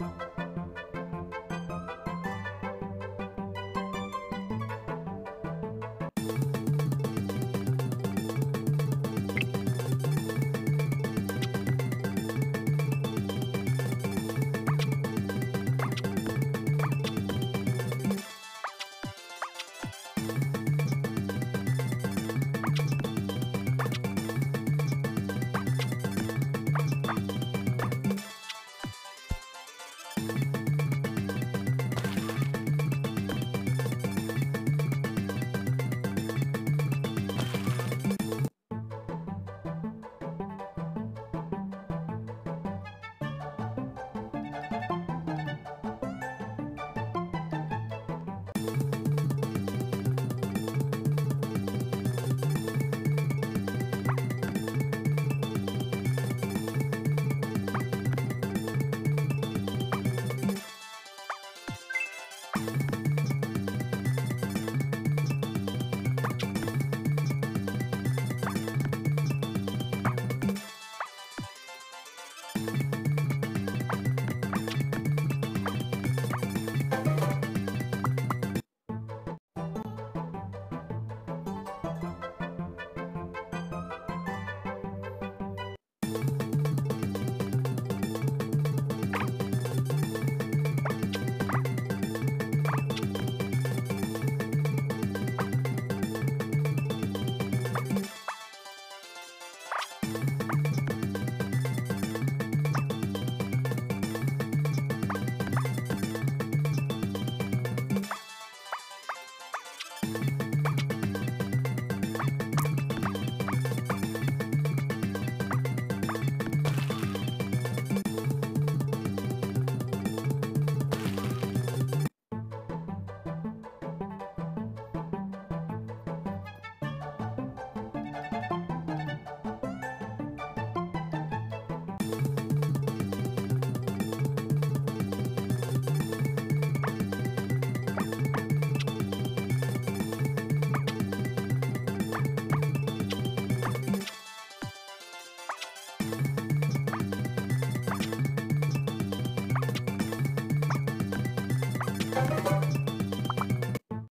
you